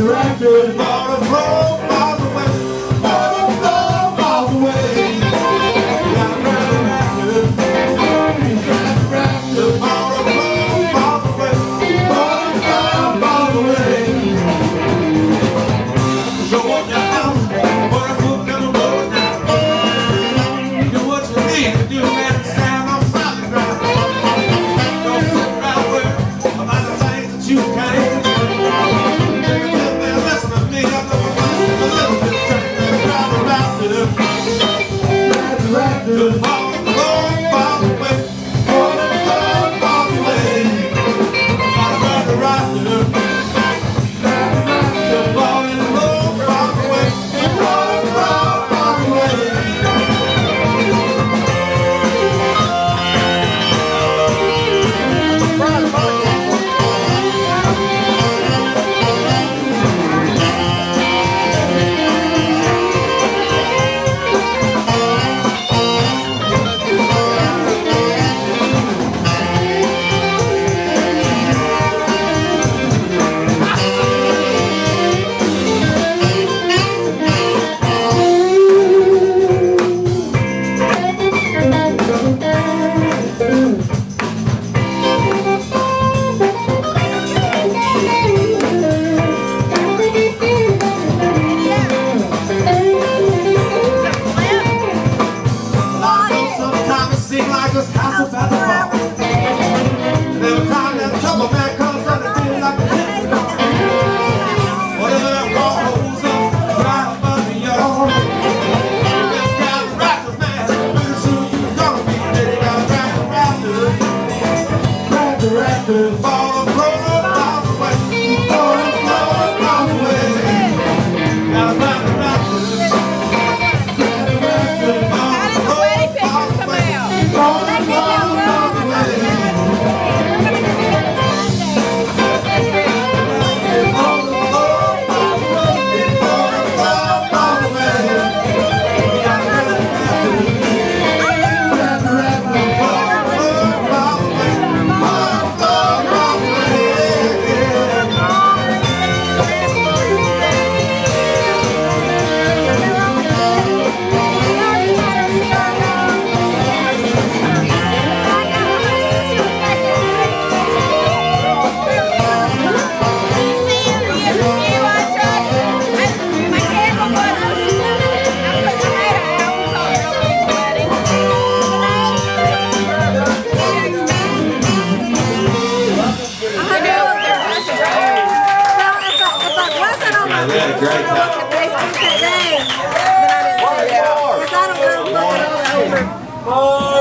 the record. This house about fall. And every time that trouble man comes up, it like a hit. Whatever that goes up, right above the yard. Just got rappers, man. Pretty soon you're gonna be ready. Gotta grab the rafters. Grab the rafters. But I didn't. Oh!